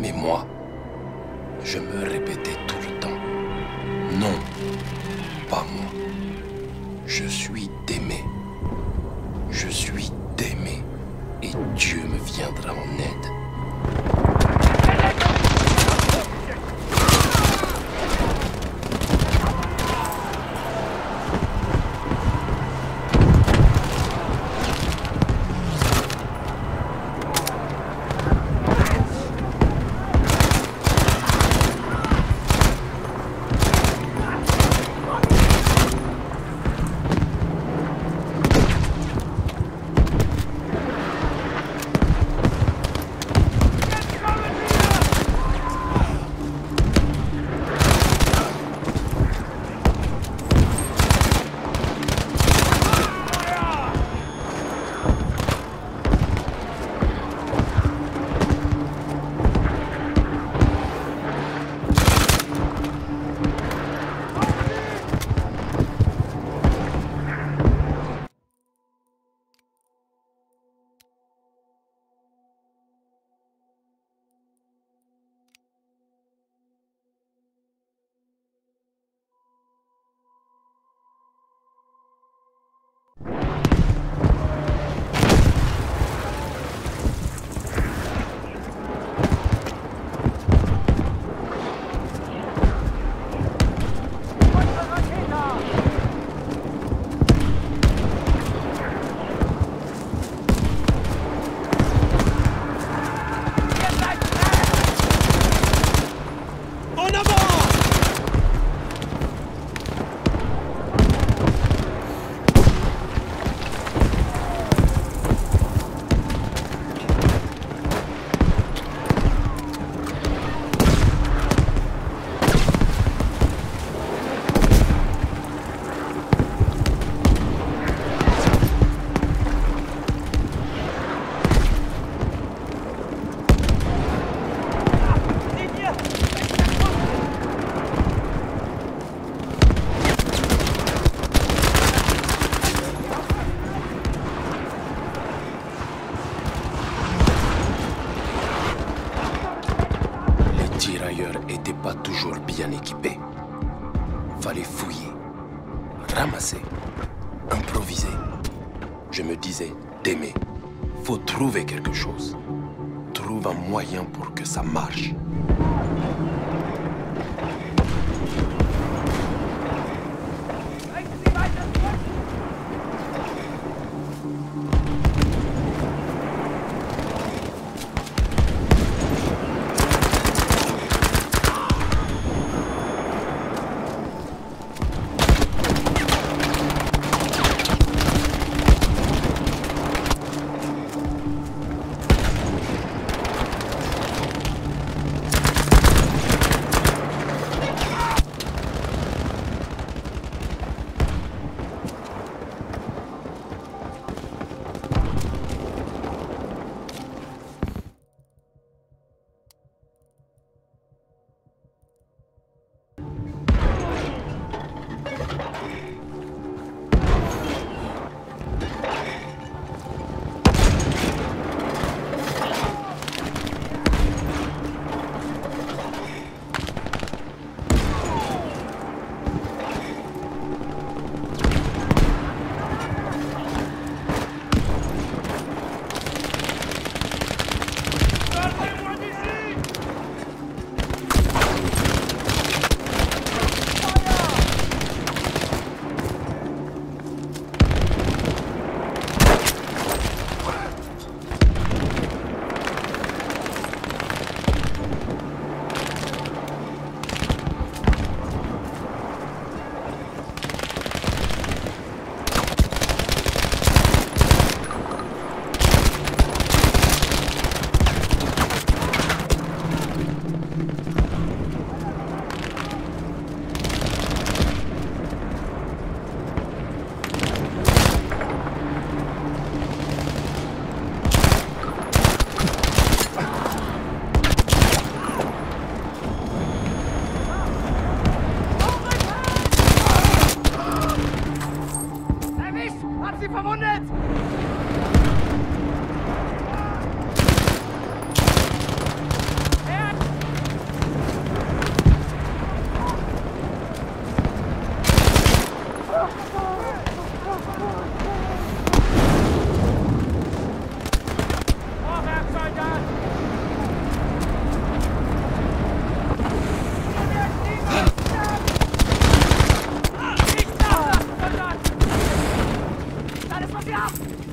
Mais moi, je me répétais tout le temps. Non, pas moi. Je suis d'aimer. Je suis d'aimer. Et Dieu me viendra en aide. N'étaient pas toujours bien équipés. Fallait fouiller, ramasser, improviser. Je me disais, d'aimer, faut trouver quelque chose. Trouve un moyen pour que ça marche. Alles, was ihr habt!